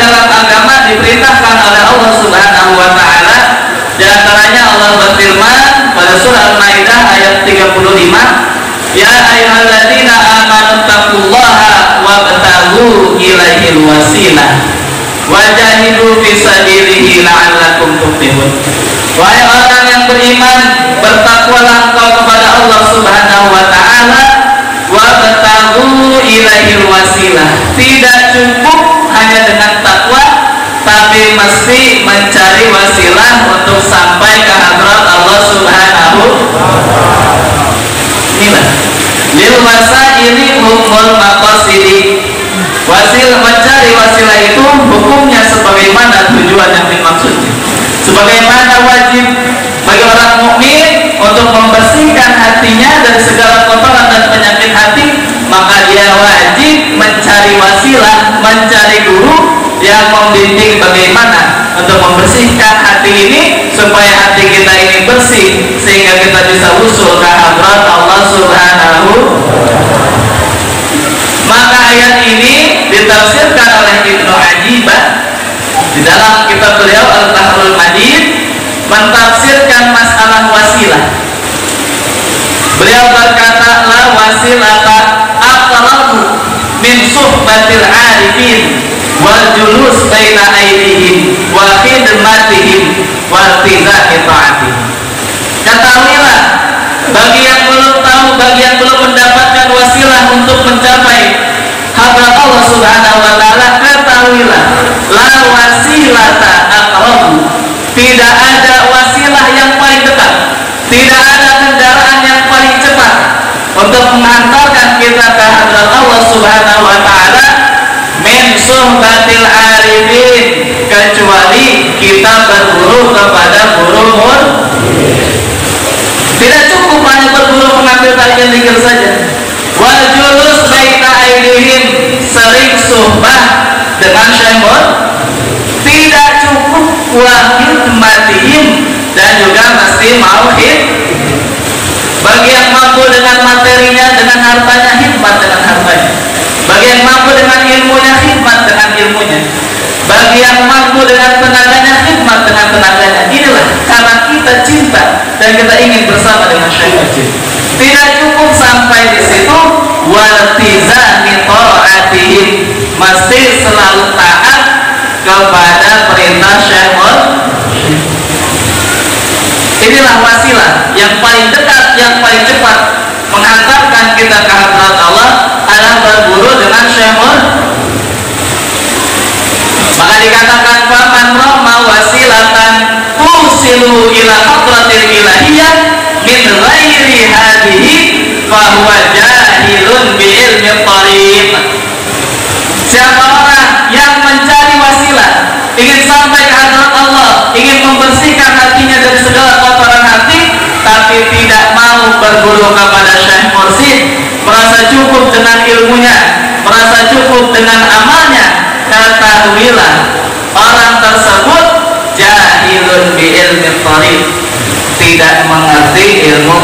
dalam agama diperintahkan oleh Allah Subhanahu wa taala. Di antaranya Allah berfirman pada surah Al-Maidah ayat 35, "Ya ayyuhalladzina amanu taqullaha wabtaghu ilaihil wasilah wajahidu fi sabilihi la'allakum tuflihun." Wahai orang yang beriman, bertakwalah engkau kepada Allah Subhanahu wa taala wabtaghu ilaihil wasilah. Tidak cukup tapi mesti mencari wasilah untuk sampai ke hadrat Allah Subhanahu inilah lil ini hukum maqasidi. Wasil mencari wasilah itu hukumnya sebagaimana tujuan yang dimaksudnya sebagaimana wajib bagi orang mukmin untuk membersihkan hatinya dari segala kotoran dan penyakit hati maka dia wajib mencari wasilah mencari kita ini bersih sehingga kita bisa usul ke hadrat Allah Subhanahu. Maka ayat ini ditafsirkan oleh Ibnu Ajibah. Di dalam kitab beliau Al-Tahrul Madid mentafsirkan masalah wasilah. Beliau berkata la wasilata aqrabu min suhbatil arifin wal julus baina aidihim wa khidmatihim wa tizahi ta'atihim ketahuilah bagi yang belum tahu bagi yang belum mendapatkan wasilah untuk mencapai hadrat Allah Subhanahu wa taala ketahuilah la wasilata aqrabu tidak ada wasilah yang paling dekat. Tidak ada kendaraan yang paling cepat untuk mengantarkan kita ke hadrat Allah Subhanahu wa taala min suhbatil arifin. Kecuali kita berguru kepada guru mur tidak cukup hanya berguru mengambil talian zikir saja. Wal julus baina aidihim sering suhbah dengan syaikhun tidak cukup wa khidmatihim dan juga mesti mau hid bagi yang mampu dengan materinya dengan hartanya hikmat dengan hartanya. Bagi yang mampu dengan ilmunya hikmat dengan ilmunya. Bagi yang mampu dengan tenaganya hikmat dengan tenaganya inilah karena kita cinta dan kita ingin bersama dengan Syekh tidak cukup sampai di situ waltizami ta'atihim. Mesti selalu taat kepada perintah Syekh inilah wasilah yang paling dekat yang paling cepat mengantarkan kita ke hadrat Allah adalah berguru dengan Syekh maka dikatakan faman rama wasilatan tusilu ila ilahiyah min ghairi hadihi fahuwa jahilun bi ilmi tariq. Siapa orang yang mencari wasilah ingin sampai ke hadrat Allah ingin membersihkan hatinya dari segala kotoran hati tapi tidak mau berguru kepada Syekh Mursid merasa cukup dengan ilmunya merasa cukup dengan amalnya ketahuilah orang tersebut jahilun bi tidak mengerti ilmu